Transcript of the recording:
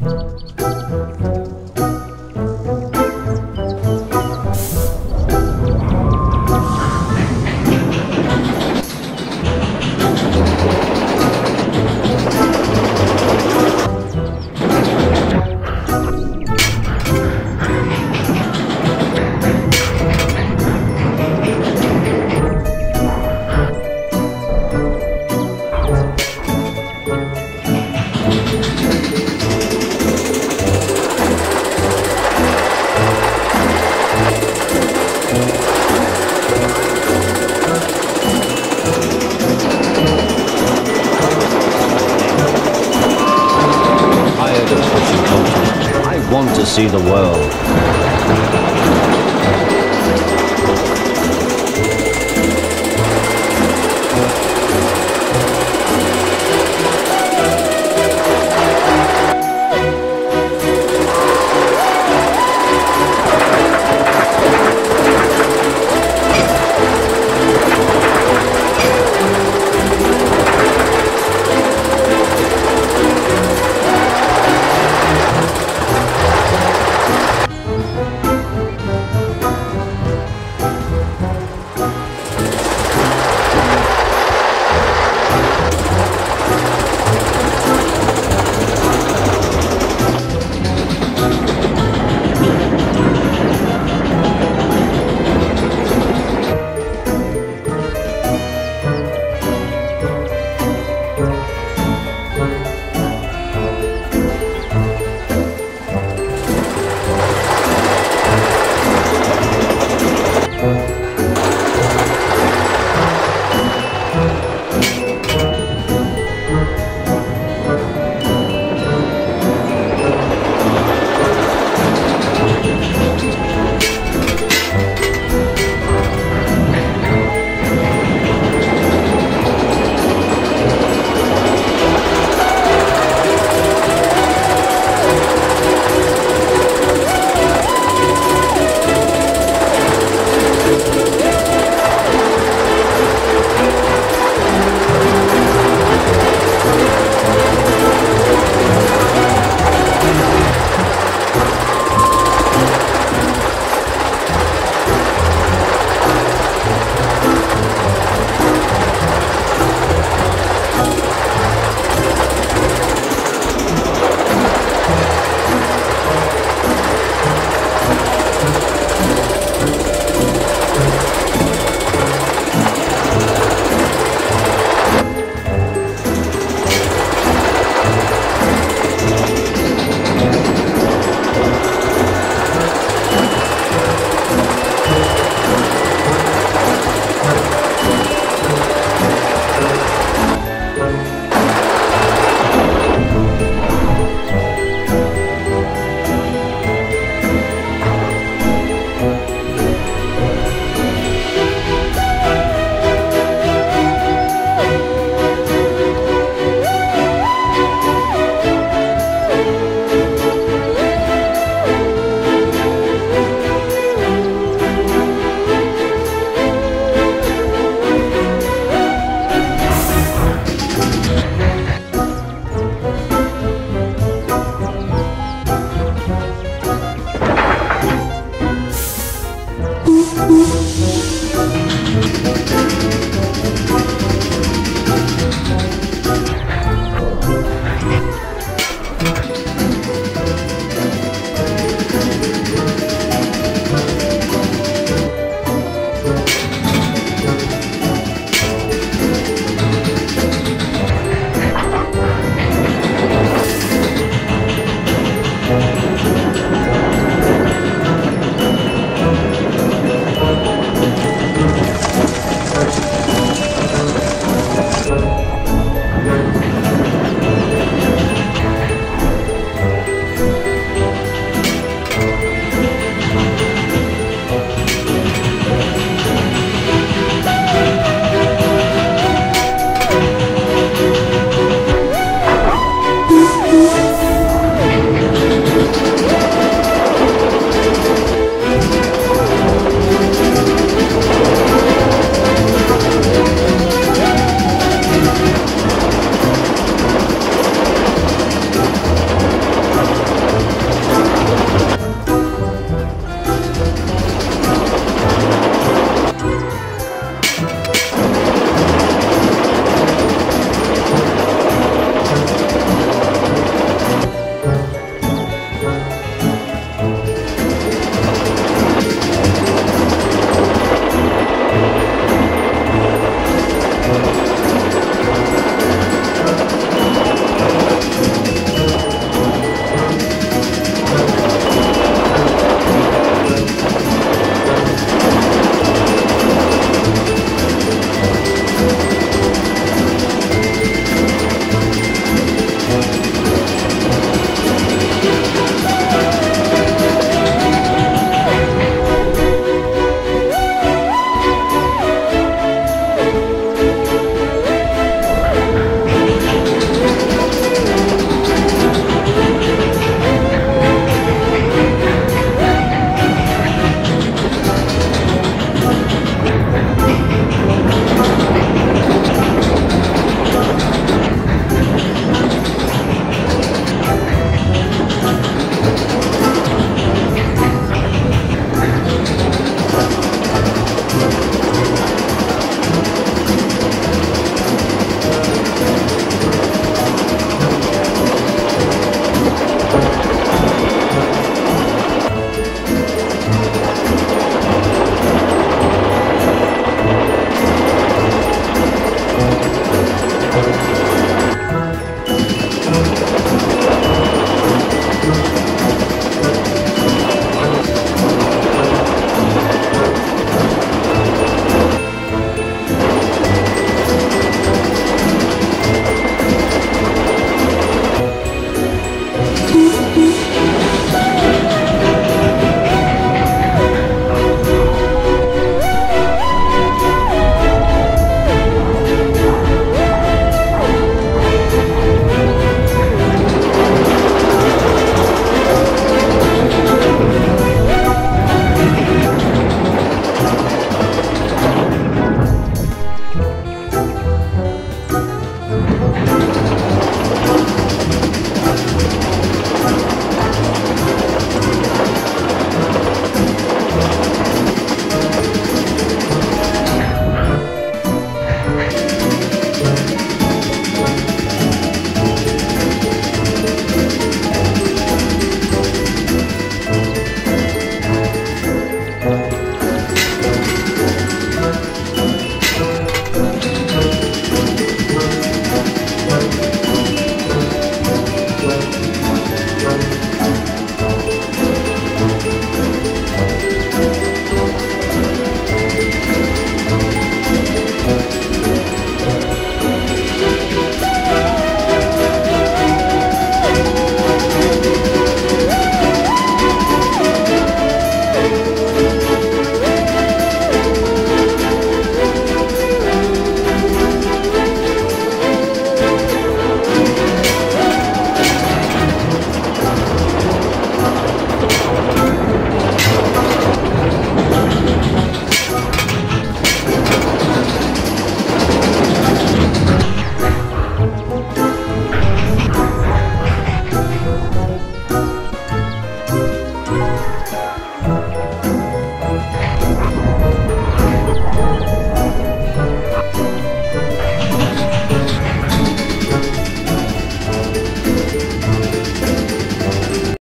Música see the world.